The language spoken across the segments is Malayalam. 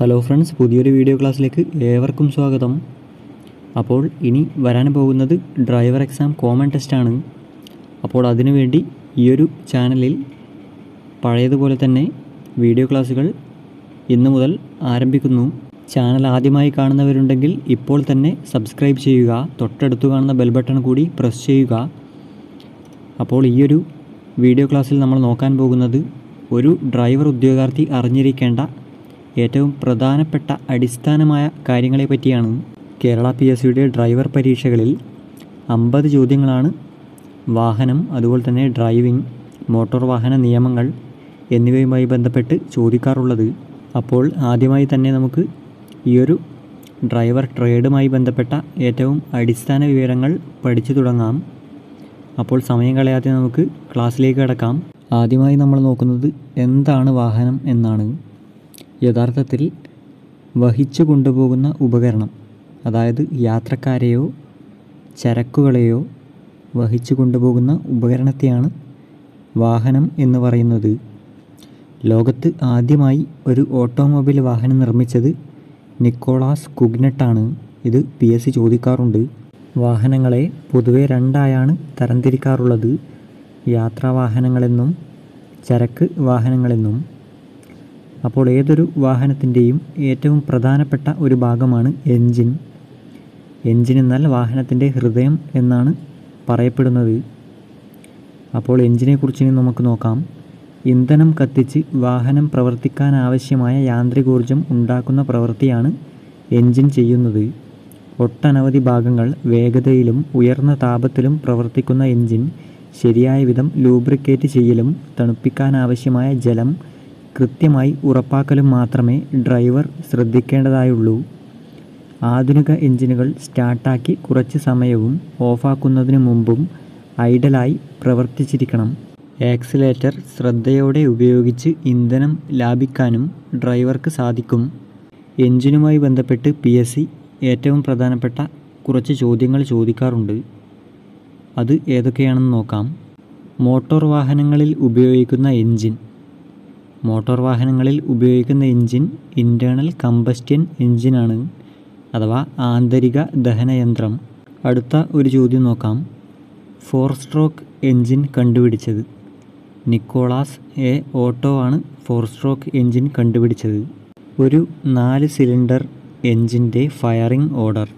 ഹലോ ഫ്രണ്ട്സ് പുതിയൊരു വീഡിയോ ക്ലാസ്സിലേക്ക് ഏവർക്കും സ്വാഗതം. അപ്പോൾ ഇനി വരാൻ പോകുന്നത് ഡ്രൈവർ എക്സാം കോമൺ ടെസ്റ്റാണ് അപ്പോൾ അതിനുവേണ്ടി ഈയൊരു ചാനലിൽ പഴയതുപോലെ തന്നെ വീഡിയോ ക്ലാസ്സുകൾ ഇന്നു മുതൽ ആരംഭിക്കുന്നു. ചാനൽ ആദ്യമായി കാണുന്നവരുണ്ടെങ്കിൽ ഇപ്പോൾ തന്നെ സബ്സ്ക്രൈബ് ചെയ്യുക തൊട്ടടുത്ത് കാണുന്ന ബെൽ ബട്ടൺ കൂടി പ്രസ് ചെയ്യുക. അപ്പോൾ ഈയൊരു വീഡിയോ ക്ലാസ്സിൽ നമ്മൾ നോക്കാൻ പോകുന്നത് ഒരു ഡ്രൈവർ ഉദ്യോഗാർത്ഥി അറിഞ്ഞിരിക്കേണ്ട ഏറ്റവും പ്രധാനപ്പെട്ട അടിസ്ഥാനമായ കാര്യങ്ങളെ പറ്റിയാണ് കേരള പി എസ് സിയുടെ ഡ്രൈവർ പരീക്ഷകളിൽ അമ്പത് ചോദ്യങ്ങളാണ് വാഹനം അതുപോലെ തന്നെ ഡ്രൈവിംഗ് മോട്ടോർ വാഹന നിയമങ്ങൾ എന്നിവയുമായി ബന്ധപ്പെട്ട് ചോദിക്കാറുള്ളത്. അപ്പോൾ ആദ്യമായി തന്നെ നമുക്ക് ഈയൊരു ഡ്രൈവർ ട്രേഡുമായി ബന്ധപ്പെട്ട ഏറ്റവും അടിസ്ഥാന വിവരങ്ങൾ പഠിച്ചു തുടങ്ങാം. അപ്പോൾ സമയം കളയാതെ നമുക്ക് ക്ലാസ്സിലേക്ക് കിടക്കാം. ആദ്യമായി നമ്മൾ നോക്കുന്നത് എന്താണ് വാഹനം എന്നാണ്. യഥാർത്ഥത്തിൽ വഹിച്ചു കൊണ്ടുപോകുന്ന ഉപകരണം അതായത് യാത്രക്കാരെയോ ചരക്കുകളെയോ വഹിച്ചു കൊണ്ടുപോകുന്ന ഉപകരണത്തെയാണ് വാഹനം എന്ന് പറയുന്നത്. ലോകത്ത് ആദ്യമായി ഒരു ഓട്ടോമൊബൈൽ വാഹനം നിർമ്മിച്ചത് നിക്കോളാസ് കുഗ്നട്ടാണ്. ഇത് പി എസ് സി ചോദിക്കാറുണ്ട്. വാഹനങ്ങളെ പൊതുവെ രണ്ടായാണ് തരംതിരിക്കാറുള്ളത്. യാത്രാ വാഹനങ്ങളെന്നും ചരക്ക് വാഹനങ്ങളെന്നും. അപ്പോൾ ഏതൊരു വാഹനത്തിന്റെയും ഏറ്റവും പ്രധാനപ്പെട്ട ഒരു ഭാഗമാണ് എൻജിൻ. എൻജിൻ എന്നാൽ വാഹനത്തിന്റെ ഹൃദയം എന്നാണ് പറയപ്പെടുന്നത്. അപ്പോൾ എൻജിനെക്കുറിച്ച് ഇനി നമുക്ക് നോക്കാം. ഇന്ധനം കത്തിച്ച് വാഹനം പ്രവർത്തിക്കാൻ ആവശ്യമായ യാന്ത്രികോർജം ഉണ്ടാക്കുന്ന പ്രവൃത്തിയാണ് എൻജിൻ ചെയ്യുന്നത്. ഒട്ടനവധി ഭാഗങ്ങൾ വേഗതയിലും ഉയർന്ന താപത്തിലും പ്രവർത്തിക്കുന്ന എൻജിൻ ശരിയായ വിധം ലൂബ്രിക്കേറ്റ് ചെയ്യലും തണുപ്പിക്കാനാവശ്യമായ ജലം കൃത്യമായി ഉറപ്പാക്കലും മാത്രമേ ഡ്രൈവർ ശ്രദ്ധിക്കേണ്ടതായുള്ളൂ. ആധുനിക എഞ്ചിനുകൾ സ്റ്റാർട്ടാക്കി കുറച്ച് സമയവും ഓഫാക്കുന്നതിന് മുമ്പും ഐഡലായി പ്രവർത്തിച്ചിരിക്കണം. ആക്സിലേറ്റർ ശ്രദ്ധയോടെ ഉപയോഗിച്ച് ഇന്ധനം ലാഭിക്കാനും ഡ്രൈവർക്ക് സാധിക്കും. എഞ്ചിനുമായി ബന്ധപ്പെട്ട് പി എസ് സി ഏറ്റവും പ്രധാനപ്പെട്ട കുറച്ച് ചോദ്യങ്ങൾ ചോദിക്കാറുണ്ട്. അത് ഏതൊക്കെയാണെന്ന് നോക്കാം. മോട്ടോർ വാഹനങ്ങളിൽ ഉപയോഗിക്കുന്ന എൻജിൻ മോട്ടോർ വാഹനങ്ങളിൽ ഉപയോഗിക്കുന്ന എഞ്ചിൻ ഇന്റേണൽ കമ്പസ്റ്റ്യൻ എഞ്ചിനാണ് അഥവാ ആന്തരിക ദഹന യന്ത്രം. അടുത്ത ഒരു ചോദ്യം നോക്കാം. ഫോർ സ്ട്രോക്ക് എഞ്ചിൻ കണ്ടുപിടിച്ചത്. നിക്കോളാസ് എ ഓട്ടോ ആണ് ഫോർ സ്ട്രോക്ക് എഞ്ചിൻ കണ്ടുപിടിച്ചത്. ഒരു നാല് സിലിണ്ടർ എൻജിന്റെ ഫയറിംഗ് ഓർഡർ.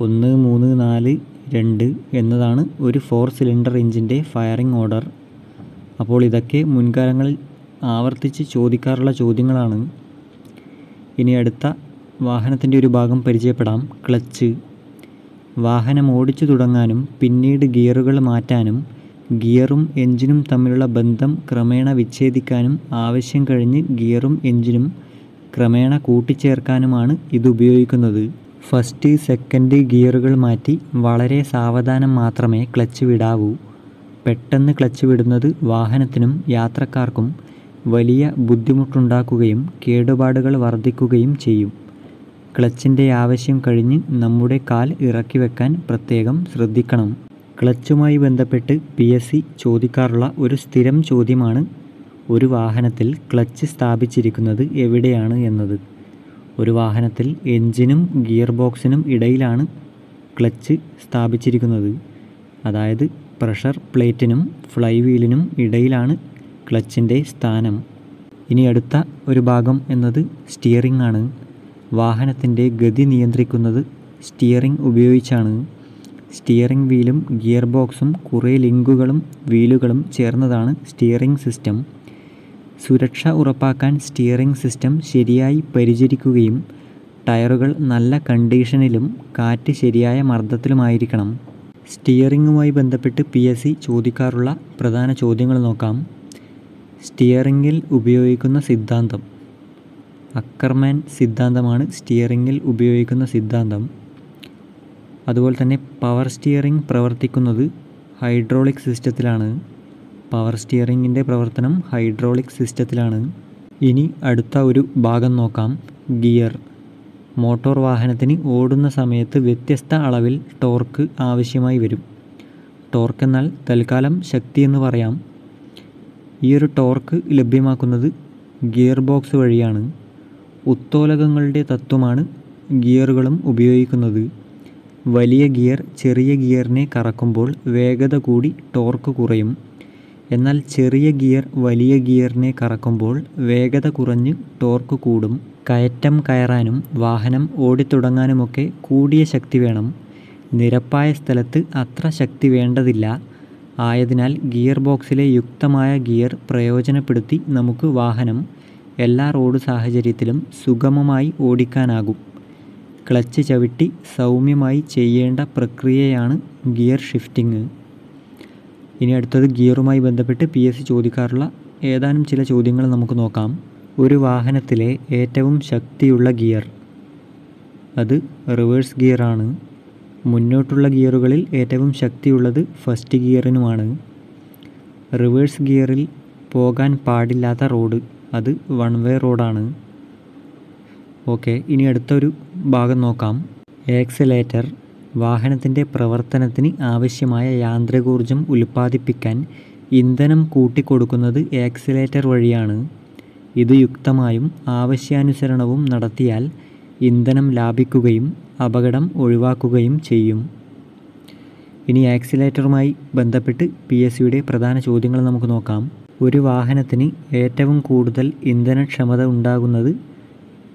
ഒന്ന് മൂന്ന് നാല് രണ്ട് എന്നതാണ് ഒരു ഫോർ സിലിണ്ടർ എൻജിന്റെ ഫയറിംഗ് ഓർഡർ. അപ്പോൾ ഇതൊക്കെ മുൻകാലങ്ങളിൽ ആവർത്തിച്ച് ചോദിക്കാറുള്ള ചോദ്യങ്ങളാണ്. ഇനി അടുത്ത വാഹനത്തിന്റെ ഒരു ഭാഗം പരിചയപ്പെടാം. ക്ലച്ച്. വാഹനം ഓടിച്ചു തുടങ്ങാനും പിന്നീട് ഗിയറുകൾ മാറ്റാനും ഗിയറും എഞ്ചിനും തമ്മിലുള്ള ബന്ധം ക്രമേണ വിച്ഛേദിക്കാനും ആവശ്യം കഴിഞ്ഞ് ഗിയറും എഞ്ചിനും ക്രമേണ കൂട്ടിച്ചേർക്കാനുമാണ് ഇത് ഉപയോഗിക്കുന്നത്. ഫസ്റ്റ് സെക്കൻഡ് ഗിയറുകൾ മാറ്റി വളരെ സാവധാനം മാത്രമേ ക്ലച്ച് വിടാവൂ. പെട്ടെന്ന് ക്ലച്ച് വിടുന്നത് വാഹനത്തിനും യാത്രക്കാർക്കും വലിയ ബുദ്ധിമുട്ടുണ്ടാക്കുകയും കേടുപാടുകൾ വർദ്ധിക്കുകയും ചെയ്യും. ക്ലച്ചിന്റെ ആവശ്യം കഴിഞ്ഞ് നമ്മുടെ കാൽ ഇറക്കി വെക്കാൻ പ്രത്യേകം ശ്രദ്ധിക്കണം. ക്ലച്ചുമായി ബന്ധപ്പെട്ട് പി. എസ്. സി. ചോദിക്കാറുള്ള ഒരു സ്ഥിരം ചോദ്യമാണ് ഒരു വാഹനത്തിൽ ക്ലച്ച് സ്ഥാപിച്ചിരിക്കുന്നത് എവിടെയാണ് എന്നത്. ഒരു വാഹനത്തിൽ എഞ്ചിനും ഗിയർ ബോക്സിനും ഇടയിലാണ് ക്ലച്ച് സ്ഥാപിച്ചിരിക്കുന്നത്. അതായത് പ്രഷർ പ്ലേറ്റിനും ഫ്ലൈ വീലിനും ഇടയിലാണ് ക്ലച്ചിന്റെ സ്ഥാനം. ഇനി അടുത്ത ഒരു ഭാഗം എന്നത് സ്റ്റിയറിംഗ് ആണ് വാഹനത്തിന്റെ ഗതി നിയന്ത്രിക്കുന്നത് സ്റ്റിയറിംഗ് ഉപയോഗിച്ചാണ്. സ്റ്റിയറിംഗ് വീലും ഗിയർ ബോക്സും കുറേ ലിങ്കുകളും വീലുകളും ചേർന്നതാണ് സ്റ്റിയറിംഗ് സിസ്റ്റം. സുരക്ഷ ഉറപ്പാക്കാൻ സ്റ്റിയറിംഗ് സിസ്റ്റം ശരിയായി പരിചരിക്കുകയും ടയറുകൾ നല്ല കണ്ടീഷനിലും കാറ്റ് ശരിയായ മർദ്ദത്തിലുമായിരിക്കണം. സ്റ്റിയറിങ്ങുമായി ബന്ധപ്പെട്ട് പി എസ് സി ചോദിക്കാറുള്ള പ്രധാന ചോദ്യങ്ങൾ നോക്കാം. സ്റ്റിയറിങ്ങിൽ ഉപയോഗിക്കുന്ന സിദ്ധാന്തം. അക്കർമാൻ സിദ്ധാന്തമാണ് സ്റ്റിയറിംഗിൽ ഉപയോഗിക്കുന്ന സിദ്ധാന്തം. അതുപോലെ തന്നെ പവർ സ്റ്റിയറിംഗ് പ്രവർത്തിക്കുന്നത് ഹൈഡ്രോളിക് സിസ്റ്റത്തിലാണ്. പവർ സ്റ്റിയറിങ്ങിന്റെ പ്രവർത്തനം ഹൈഡ്രോളിക് സിസ്റ്റത്തിലാണ്. ഇനി അടുത്ത ഒരു ഭാഗം നോക്കാം ഗിയർ. മോട്ടോർ വാഹനത്തിന് ഓടുന്ന സമയത്ത് വ്യത്യസ്ത അളവിൽ ടോർക്ക് ആവശ്യമായി വരും. ടോർക്ക് എന്നാൽ തൽക്കാലം ശക്തി എന്ന് പറയാം. ഈ ഒരു ടോർക്ക് ലഭ്യമാക്കുന്നത് ഗിയർ ബോക്സ് വഴിയാണ്. ഉത്തോലകങ്ങളുടെ തത്വമാണ് ഗിയറുകളും ഉപയോഗിക്കുന്നത്. വലിയ ഗിയർ ചെറിയ ഗിയറിനെ കറക്കുമ്പോൾ വേഗത കൂടി ടോർക്ക് കുറയും. എന്നാൽ ചെറിയ ഗിയർ വലിയ ഗിയറിനെ കറക്കുമ്പോൾ വേഗത കുറഞ്ഞ് ടോർക്ക് കൂടും. കയറ്റം കയറാനും വാഹനം ഓടിത്തുടങ്ങാനുമൊക്കെ കൂടിയ ശക്തി വേണം. നിരപ്പായ സ്ഥലത്ത് അത്ര ശക്തി വേണ്ടതില്ല. ആയതിനാൽ ഗിയർ ബോക്സിലെ യുക്തമായ ഗിയർ പ്രയോജനപ്പെടുത്തി നമുക്ക് വാഹനം എല്ലാ റോഡ് സാഹചര്യത്തിലും സുഗമമായി ഓടിക്കാനാകും. ക്ലച്ച് ചവിട്ടി സൗമ്യമായി ചെയ്യേണ്ട പ്രക്രിയയാണ് ഗിയർ ഷിഫ്റ്റിംഗ്. ഇനി അടുത്തത് ഗിയറുമായി ബന്ധപ്പെട്ട് പി എസ് സി ചോദിക്കാറുള്ള ഏതാനും ചില ചോദ്യങ്ങൾ നമുക്ക് നോക്കാം. ഒരു വാഹനത്തിലെ ഏറ്റവും ശക്തിയുള്ള ഗിയർ. അത് റിവേഴ്സ് ഗിയറാണ്. മുന്നോട്ടുള്ള ഗിയറുകളിൽ ഏറ്റവും ശക്തിയുള്ളത് ഫസ്റ്റ് ഗിയറിനുമാണ്. റിവേഴ്സ് ഗിയറിൽ പോകാൻ പാടില്ലാത്ത റോഡ് അത് വൺ വേ റോഡാണ്. ഓക്കെ ഇനി അടുത്തൊരു ഭാഗം നോക്കാം. ആക്സലേറ്റർ വാഹനത്തിന്റെ പ്രവർത്തനത്തിന് ആവശ്യമായ യാന്ത്രികോർജം ഉൽപ്പാദിപ്പിക്കാൻ ഇന്ധനം കൂട്ടിക്കൊടുക്കുന്നത് ആക്സിലേറ്റർ വഴിയാണ്. ഇത് യുക്തമായും ആവശ്യാനുസരണവും നടത്തിയാൽ ഇന്ധനം ലാഭിക്കുകയും അപകടം ഒഴിവാക്കുകയും ചെയ്യും. ഇനി ആക്സിലേറ്ററുമായി ബന്ധപ്പെട്ട് പി എസ് സിയുടെ പ്രധാന ചോദ്യങ്ങൾ നമുക്ക് നോക്കാം. ഒരു വാഹനത്തിന് ഏറ്റവും കൂടുതൽ ഇന്ധനക്ഷമത ഉണ്ടാകുന്നത്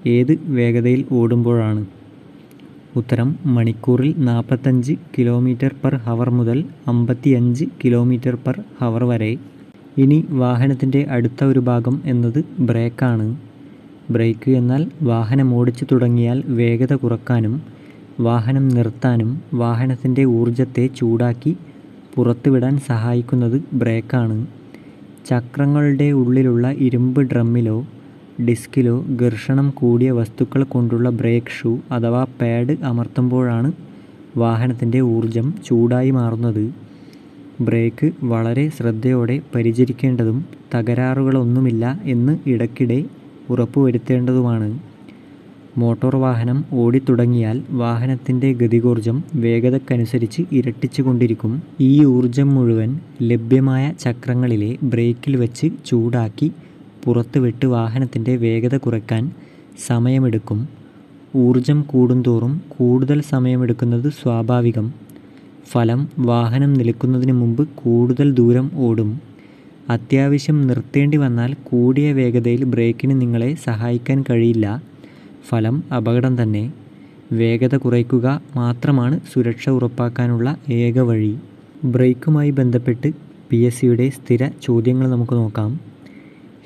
ഏത് വേഗതയിൽ ഓടുമ്പോഴാണ്? ഉത്തരം മണിക്കൂറിൽ നാൽപ്പത്തഞ്ച് കിലോമീറ്റർ പെർ ഹവർ മുതൽ അമ്പത്തിയഞ്ച് കിലോമീറ്റർ പെർ ഹവർ വരെ. ഇനി വാഹനത്തിന്റെ അടുത്ത ഒരു ഭാഗം എന്നത് ബ്രേക്കാണ്. ബ്രേക്ക് എന്നാൽ വാഹനം ഓടിച്ചു തുടങ്ങിയാൽ വേഗത കുറക്കാനും വാഹനം നിർത്താനും വാഹനത്തിന്റെ ഊർജത്തെ ചൂടാക്കി പുറത്തുവിടാൻ സഹായിക്കുന്നത് ബ്രേക്കാണ്. ചക്രങ്ങളുടെ ഉള്ളിലുള്ള ഇരുമ്പ് ഡ്രമ്മിലോ ഡിസ്കിലോ ഘർഷണം കൂടിയ വസ്തുക്കൾ കൊണ്ടുള്ള ബ്രേക്ക് ഷൂ അഥവാ പാഡ് അമർത്തുമ്പോഴാണ് വാഹനത്തിന്റെ ഊർജം ചൂടായി മാറുന്നത്. ബ്രേക്ക് വളരെ ശ്രദ്ധയോടെ പരിചരിക്കേണ്ടതും തകരാറുകളൊന്നുമില്ല എന്ന് ഇടയ്ക്കിടെ ഉറപ്പുവരുത്തേണ്ടതുമാണ്. മോട്ടോർ വാഹനം ഓടിത്തുടങ്ങിയാൽ വാഹനത്തിന്റെ ഗതികോർജം വേഗതക്കനുസരിച്ച് ഇരട്ടിച്ചുകൊണ്ടിരിക്കും. ഈ ഊർജം മുഴുവൻ ലഭ്യമായ ചക്രങ്ങളിലെ ബ്രേക്കിൽ വെച്ച് ചൂടാക്കി പുറത്തുവിട്ട് വാഹനത്തിന്റെ വേഗത കുറയ്ക്കാൻ സമയമെടുക്കും. ഊർജം കൂടുന്തോറും കൂടുതൽ സമയമെടുക്കുന്നത് സ്വാഭാവികം. ഫലം വാഹനം നിൽക്കുന്നതിന് മുമ്പ് കൂടുതൽ ദൂരം ഓടും. അത്യാവശ്യം നിർത്തേണ്ടി വന്നാൽ കൂടിയ വേഗതയിൽ ബ്രേക്കിന് നിങ്ങളെ സഹായിക്കാൻ കഴിയില്ല. ഫലം അപകടം തന്നെ. വേഗത കുറയ്ക്കുക മാത്രമാണ് സുരക്ഷ ഉറപ്പാക്കാനുള്ള ഏക വഴി. ബ്രേക്കുമായി ബന്ധപ്പെട്ട് പി എസ് സിയുടെ സ്ഥിര ചോദ്യങ്ങൾ നമുക്ക് നോക്കാം.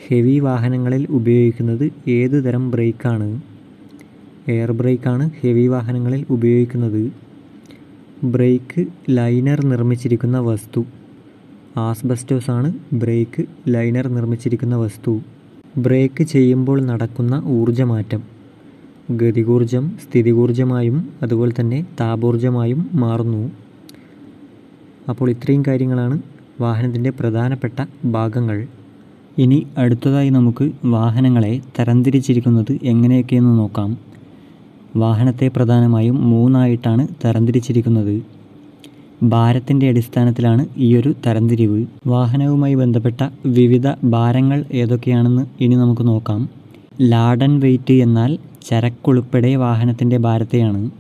ഹെവി വാഹനങ്ങളിൽ ഉപയോഗിക്കുന്നത് ഏത് തരം ബ്രേക്കാണ്? എയർ ബ്രേക്കാണ് ഹെവി വാഹനങ്ങളിൽ ഉപയോഗിക്കുന്നത്. ബ്രേക്ക് ലൈനർ നിർമ്മിച്ചിരിക്കുന്ന വസ്തു. ആസ്ബസ്റ്റോസ് ആണ് ബ്രേക്ക് ലൈനർ നിർമ്മിച്ചിരിക്കുന്ന വസ്തു. ബ്രേക്ക് ചെയ്യുമ്പോൾ നടക്കുന്ന ഊർജമാറ്റം. ഗതികൂർജം സ്ഥിതികൂർജമായും അതുപോലെ തന്നെ താപോർജമായും മാറുന്നു. അപ്പോൾ ഇത്രയും കാര്യങ്ങളാണ് വാഹനത്തിന്റെ പ്രധാനപ്പെട്ട ഭാഗങ്ങൾ. ഇനി അടുത്തതായി നമുക്ക് വാഹനങ്ങളെ തരംതിരിച്ചിരിക്കുന്നത് എങ്ങനെയൊക്കെയെന്ന് നോക്കാം. വാഹനത്തെ പ്രധാനമായും മൂന്നായിട്ടാണ് തരംതിരിച്ചിരിക്കുന്നത്. ഭാരത്തിന്റെ അടിസ്ഥാനത്തിലാണ് ഈയൊരു തരംതിരിവ്. വാഹനവുമായി ബന്ധപ്പെട്ട വിവിധ ഭാരങ്ങൾ ഏതൊക്കെയാണെന്ന് ഇനി നമുക്ക് നോക്കാം. ലാഡൻ വെയിറ്റ് എന്നാൽ ചരക്കുൾപ്പെടെ വാഹനത്തിന്റെ ഭാരത്തെയാണ്.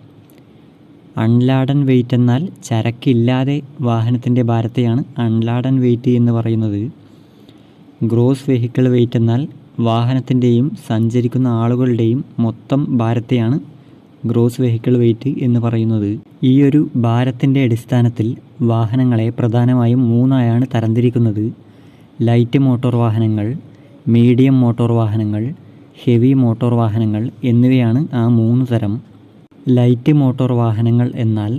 അൺലാഡൻ വെയിറ്റ് എന്നാൽ ചരക്കില്ലാതെ വാഹനത്തിന്റെ ഭാരത്തെയാണ് അൺലാഡൻ വെയിറ്റ് എന്ന് പറയുന്നത്. ഗ്രോസ് വെഹിക്കിൾ വെയിറ്റ് എന്നാൽ വാഹനത്തിന്റെയും സഞ്ചരിക്കുന്ന ആളുകളുടെയും മൊത്തം ഭാരത്തെയാണ് ഗ്രോസ് വെഹിക്കിൾ വെയിറ്റ് എന്ന് പറയുന്നത്. ഈ ഒരു ഭാരത്തിന്റെ അടിസ്ഥാനത്തിൽ വാഹനങ്ങളെ പ്രധാനമായും മൂന്നായാണ് തരംതിരിക്കുന്നത്. ലൈറ്റ് മോട്ടോർ വാഹനങ്ങൾ മീഡിയം മോട്ടോർ വാഹനങ്ങൾ ഹെവി മോട്ടോർ വാഹനങ്ങൾ എന്നിവയാണ് ആ മൂന്ന് തരം. ലൈറ്റ് മോട്ടോർ വാഹനങ്ങൾ എന്നാൽ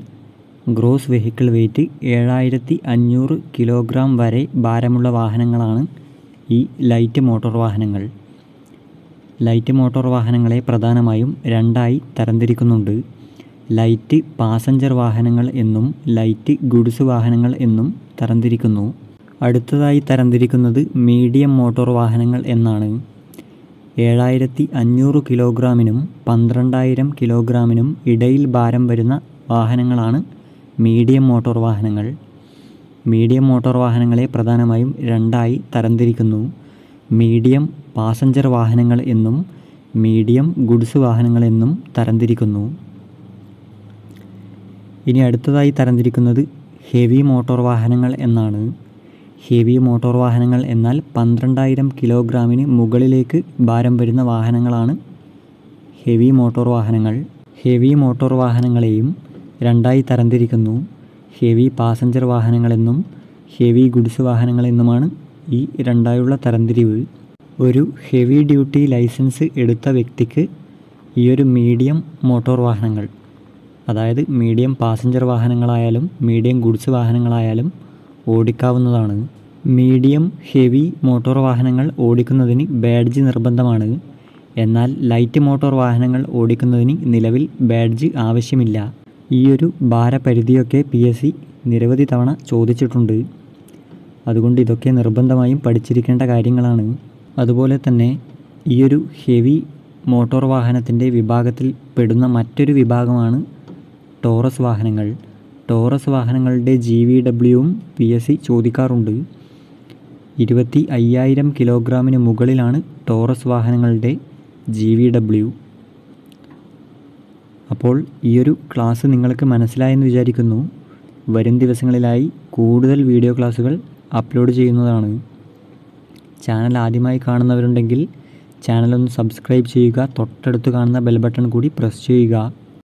ഗ്രോസ് വെഹിക്കിൾ വെയിറ്റ് ഏഴായിരത്തി അഞ്ഞൂറ് കിലോഗ്രാം വരെ ഭാരമുള്ള വാഹനങ്ങളാണ് ഈ ലൈറ്റ് മോട്ടോർ വാഹനങ്ങൾ. ലൈറ്റ് മോട്ടോർ വാഹനങ്ങളെ പ്രധാനമായും രണ്ടായി തരംതിരിക്കുന്നുണ്ട്. ലൈറ്റ് പാസഞ്ചർ വാഹനങ്ങൾ എന്നും ലൈറ്റ് ഗുഡ്സ് വാഹനങ്ങൾ എന്നും തരംതിരിക്കുന്നു. അടുത്തതായി തരംതിരിക്കുന്നത് മീഡിയം മോട്ടോർ വാഹനങ്ങൾ എന്നാണ്. ഏഴായിരത്തി അഞ്ഞൂറ് കിലോഗ്രാമിനും പന്ത്രണ്ടായിരം കിലോഗ്രാമിനും ഇടയിൽ ഭാരം വരുന്ന വാഹനങ്ങളാണ് മീഡിയം മോട്ടോർ വാഹനങ്ങൾ. മീഡിയം മോട്ടോർ വാഹനങ്ങളെ പ്രധാനമായും രണ്ടായി തരംതിരിക്കുന്നു. മീഡിയം പാസഞ്ചർ വാഹനങ്ങൾ എന്നും മീഡിയം ഗുഡ്സ് വാഹനങ്ങൾ എന്നും തരംതിരിക്കുന്നു. ഇനി അടുത്തതായി തരംതിരിക്കുന്നത് ഹെവി മോട്ടോർ വാഹനങ്ങൾ എന്നാണ്. ഹെവി മോട്ടോർ വാഹനങ്ങൾ എന്നാൽ പന്ത്രണ്ടായിരം കിലോഗ്രാമിന് മുകളിലേക്ക് ഭാരം വരുന്ന വാഹനങ്ങളാണ് ഹെവി മോട്ടോർ വാഹനങ്ങൾ. ഹെവി മോട്ടോർ വാഹനങ്ങളെയും രണ്ടായി തരംതിരിക്കുന്നു. ഹെവി പാസഞ്ചർ വാഹനങ്ങളെന്നും ഹെവി ഗുഡ്സ് വാഹനങ്ങളെന്നുമാണ് ഈ രണ്ടായുള്ള തരംതിരിവ്. ഒരു ഹെവി ഡ്യൂട്ടി ലൈസൻസ് എടുത്ത വ്യക്തിക്ക് ഈ ഒരു മീഡിയം മോട്ടോർ വാഹനങ്ങൾ അതായത് മീഡിയം പാസഞ്ചർ വാഹനങ്ങളായാലും മീഡിയം ഗുഡ്സ് വാഹനങ്ങളായാലും ഓടിക്കാവുന്നതാണ്. മീഡിയം ഹെവി മോട്ടോർ വാഹനങ്ങൾ ഓടിക്കുന്നതിന് ബാഡ്ജ് നിർബന്ധമാണ്. എന്നാൽ ലൈറ്റ് മോട്ടോർ വാഹനങ്ങൾ ഓടിക്കുന്നതിന് നിലവിൽ ബാഡ്ജ് ആവശ്യമില്ല. ഈയൊരു ഭാരപരിധിയൊക്കെ പി എസ് സി നിരവധി തവണ ചോദിച്ചിട്ടുണ്ട്. അതുകൊണ്ട് ഇതൊക്കെ നിർബന്ധമായും പഠിച്ചിരിക്കേണ്ട കാര്യങ്ങളാണ്. അതുപോലെ തന്നെ ഈയൊരു ഹെവി മോട്ടോർ വാഹനത്തിന്റെ വിഭാഗത്തിൽ പെടുന്ന മറ്റൊരു വിഭാഗമാണ് ടോറസ് വാഹനങ്ങൾ. ടോറസ് വാഹനങ്ങളുടെ ജി വി ഡബ്ല്യുവും പി എസ് സി ചോദിക്കാറുണ്ട്. ഇരുപത്തി അയ്യായിരം കിലോഗ്രാമിന് മുകളിലാണ് ടോറസ് വാഹനങ്ങളുടെ ജി വി ഡബ്ല്യു അപ്പോൾ ഈ ഒരു ക്ലാസ് നിങ്ങൾക്ക് മനസ്സിലായെന്ന് വിചാരിക്കുന്നു. വരും ദിവസങ്ങളിലായി കൂടുതൽ വീഡിയോ ക്ലാസ്സുകൾ അപ്ലോഡ് ചെയ്യുന്നതാണ്. ചാനൽ ആദ്യമായി കാണുന്നവരുണ്ടെങ്കിൽ ചാനലൊന്ന് സബ്സ്ക്രൈബ് ചെയ്യുക തൊട്ടടുത്ത് കാണുന്ന ബെൽ ബട്ടൺ കൂടി പ്രസ് ചെയ്യുക.